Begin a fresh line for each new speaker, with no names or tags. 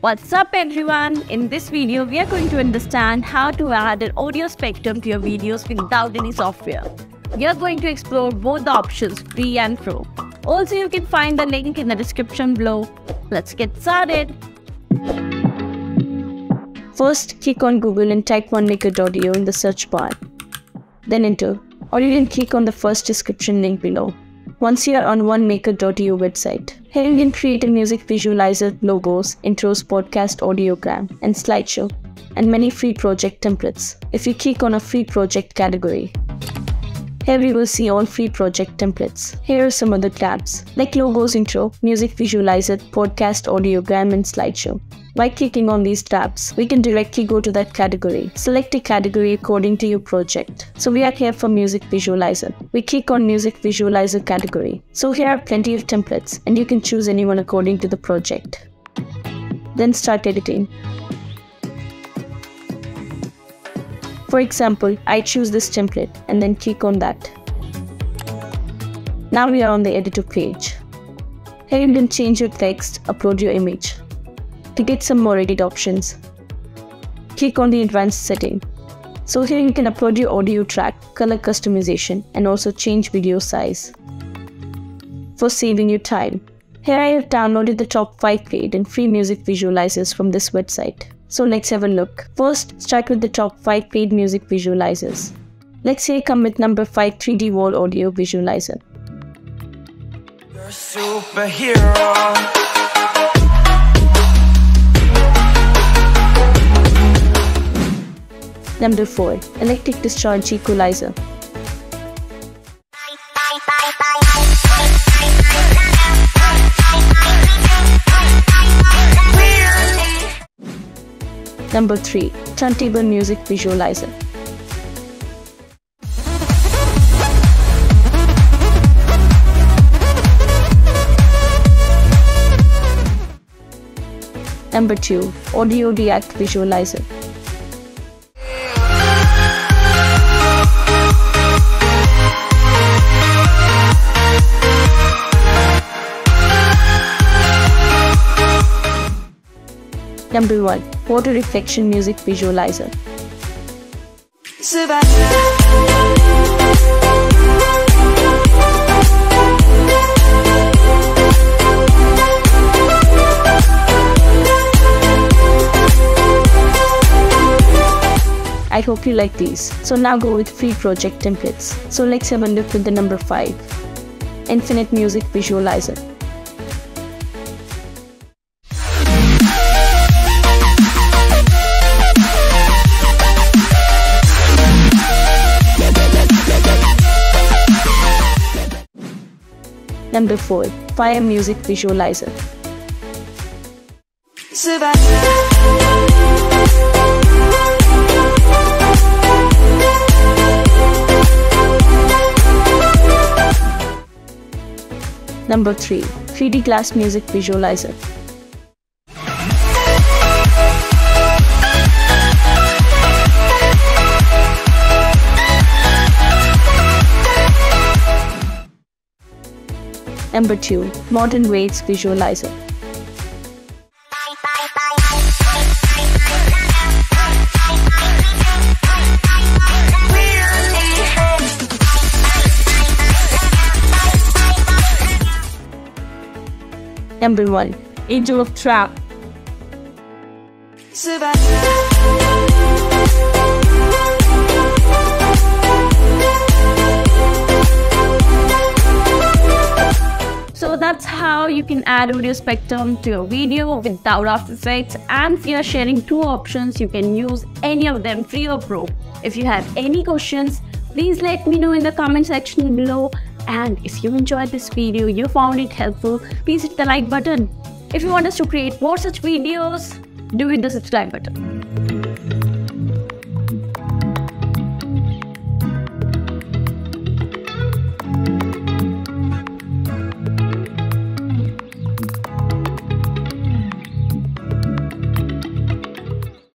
What's up everyone? In this video, we are going to understand how to add an audio spectrum to your videos without any software. We are going to explore both the options, free and pro. Also, you can find the link in the description below. Let's get started. First, click on Google and type onemaker.io in the search bar. Then enter, or you can click on the first description link below. Once you are on onemaker.io website, here you can create a music visualizer, logos, intros, podcast, audiogram, and slideshow, and many free project templates. If you click on a free project category, here we will see all free project templates. Here are some other tabs like logos intro, music visualizer, podcast audiogram and slideshow. By clicking on these tabs, we can directly go to that category. Select a category according to your project. So we are here for music visualizer. We click on music visualizer category. So here are plenty of templates and you can choose anyone according to the project. Then start editing. For example, I choose this template and then click on that. Now we are on the editor page. Here you can change your text, upload your image. To get some more edit options, click on the advanced setting. So here you can upload your audio track, color customization and also change video size. For saving your time, here I have downloaded the top 5 paid and free music visualizers from this website. So let's have a look. First, start with the top 5 paid music visualizers. Let's say come with number 5 3D wall audio visualizer. Number 4. Electric Discharge Equalizer. Number 3. Turntable Music Visualizer. Number 2. Audio React Visualizer. Number 1. Water Reflection Music Visualizer. I hope you like these. So now go with free project templates. So let's have a look with the number 5. Infinite Music Visualizer. Number 4. Fire Music Visualizer. Number 3. 3D Glass Music Visualizer. Number 2. Modern Waves Visualizer. Number 1. Angel of Trap. You can add audio spectrum to your video without After Effects and you are sharing two options you can use any of them free or pro. If you have any questions please let me know in the comment section below and if you enjoyed this video you found it helpful please hit the like button. If you want us to create more such videos do hit the subscribe button.